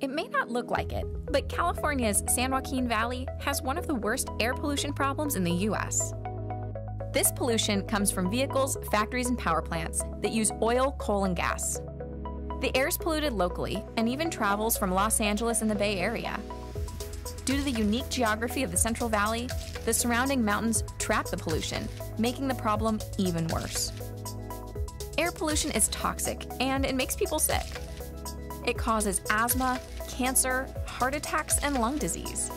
It may not look like it, but California's San Joaquin Valley has one of the worst air pollution problems in the US. This pollution comes from vehicles, factories, and power plants that use oil, coal, and gas. The air is polluted locally and even travels from Los Angeles and the Bay Area. Due to the unique geography of the Central Valley, the surrounding mountains trap the pollution, making the problem even worse. Air pollution is toxic and it makes people sick. It causes asthma, cancer, heart attacks, and lung disease.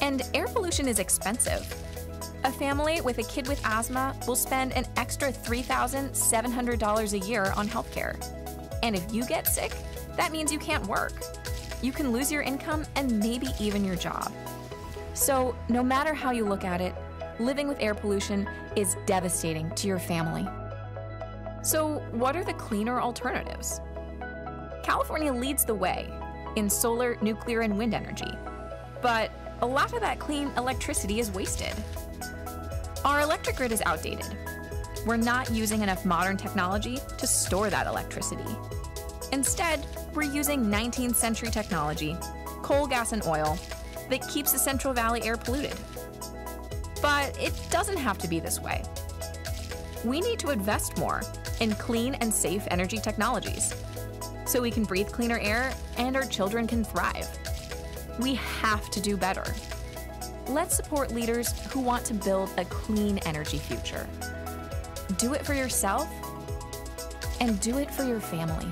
And air pollution is expensive. A family with a kid with asthma will spend an extra $3,700 a year on healthcare. And if you get sick, that means you can't work. You can lose your income and maybe even your job. So, no matter how you look at it, living with air pollution is devastating to your family. So, what are the cleaner alternatives? California leads the way in solar, nuclear, and wind energy. But a lot of that clean electricity is wasted. Our electric grid is outdated. We're not using enough modern technology to store that electricity. Instead, we're using 19th century technology, coal, gas, and oil, that keeps the Central Valley air polluted. But it doesn't have to be this way. We need to invest more in clean and safe energy technologies so we can breathe cleaner air and our children can thrive. We have to do better. Let's support leaders who want to build a clean energy future. Do it for yourself and do it for your family.